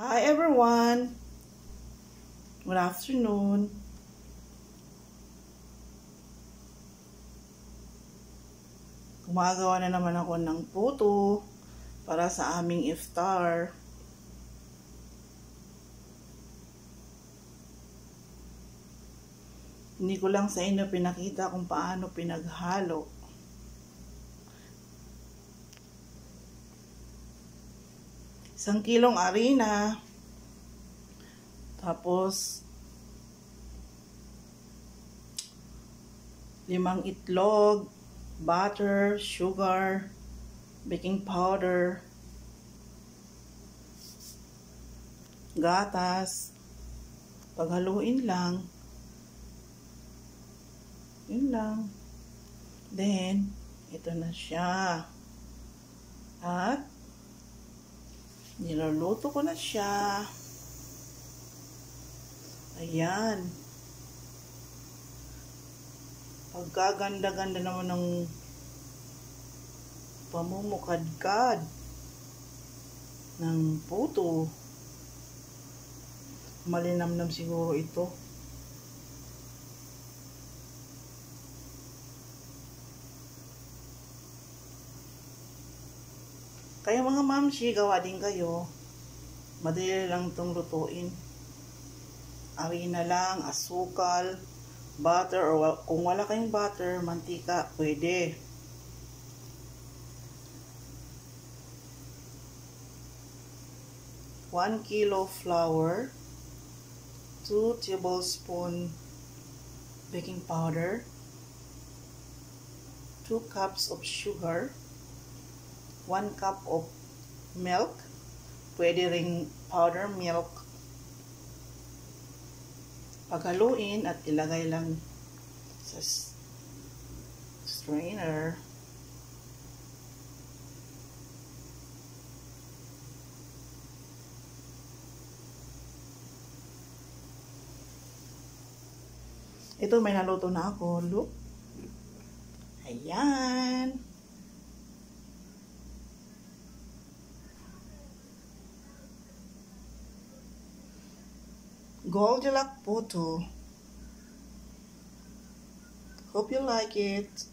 Hi everyone! Good afternoon. Gumagawa na naman ako ng puto para sa aming iftar. Hindi ko lang sa inyo pinakita kung paano pinaghalo. Isang kilong arena. Tapos, limang itlog, butter, sugar, baking powder, gatas. Paghaluin lang. Yun lang. Then, ito na siya. At, niluluto ko na siya. Ayan. Pagkaganda-ganda naman ng pamumukadkad ng puto. Malinamnam siguro ito. Kaya mga mamshi, gawa din kayo. Madali lang itong lutuin. Arena lang, asukal, butter, or kung wala kayong butter, mantika, pwede. One kilo flour, two tablespoon baking powder, two cups of sugar, 1 cup of milk. Pwede ring powder milk. Paghaluin at ilagay lang sa strainer. Ito may naluto na ako. Look. Ayan. Goldilocks photo. Hope you like it.